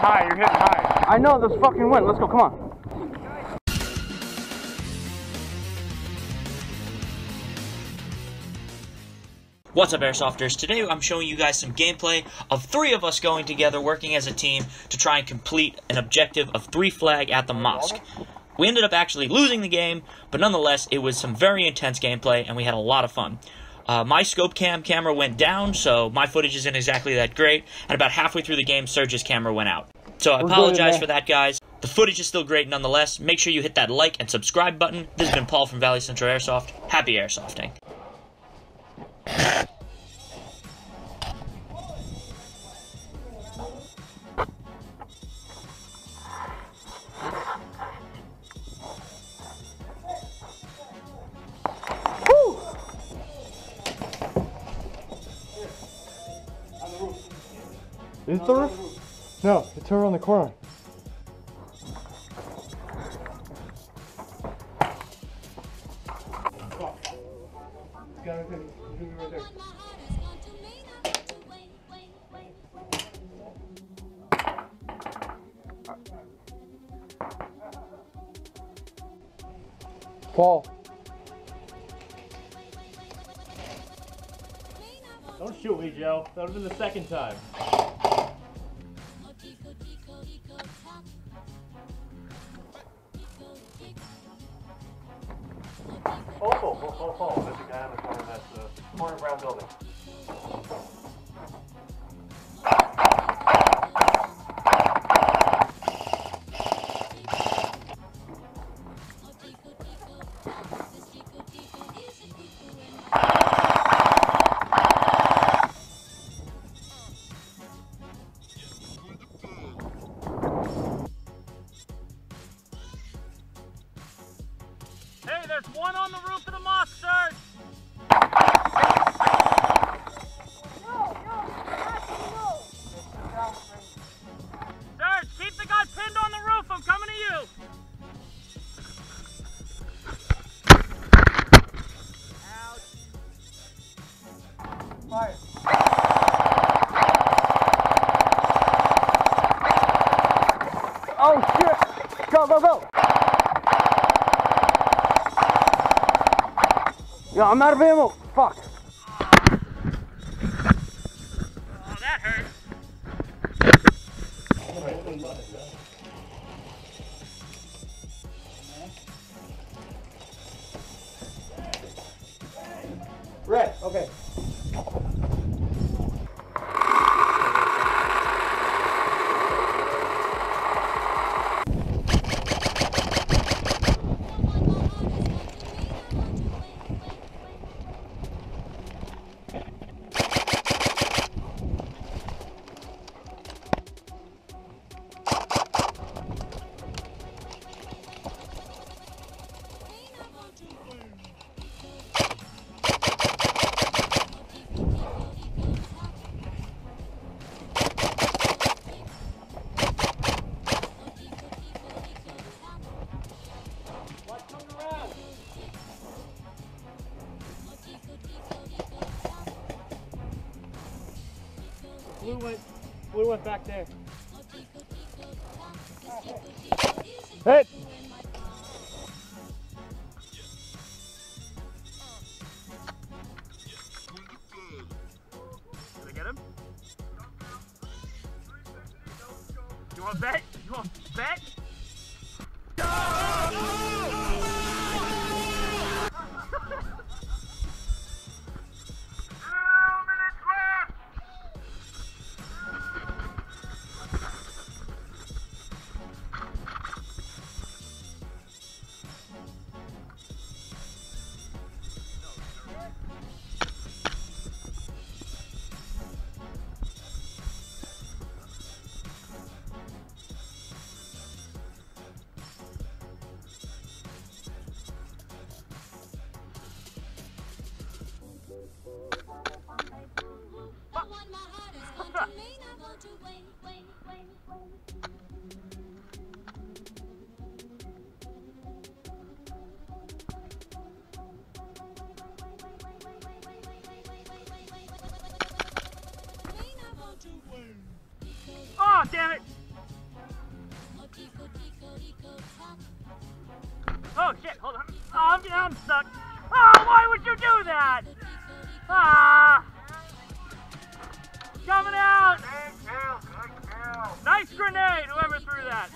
high. You're hitting high. I know this fucking wind. Let's go. Come on. What's up, Airsofters? Today I'm showing you guys some gameplay of three of us going together, working as a team to try and complete an objective of three flag at the mosque. We ended up actually losing the game, but nonetheless, it was some very intense gameplay, and we had a lot of fun. Uh, my scope cam camera went down, so my footage isn't exactly that great, and about halfway through the game, Serge's camera went out. So I apologize for that, guys. The footage is still great nonetheless. Make sure you hit that like and subscribe button. This has been Paul from Valley Central Airsoft. Happy airsofting. Is it the roof? No, it's her on the corner. Paul. Don't shoot me, Joe. That would have been the second time. Oh, oh, oh, oh, oh. There's a guy on the corner of that uh, corner brown building. There's one on the roof of the mosque. Fire. Oh shit! Go, go, go! Yeah, I'm out of ammo. Fuck. Oh, that hurt. Red, okay. Blue went, blue went back there. Hit! Did I get him? You want bet? You want bet? damn it! Oh shit, hold on. Oh, I'm, I'm stuck. Oh, why would you do that? Ah! Coming out! Nice grenade, whoever threw that.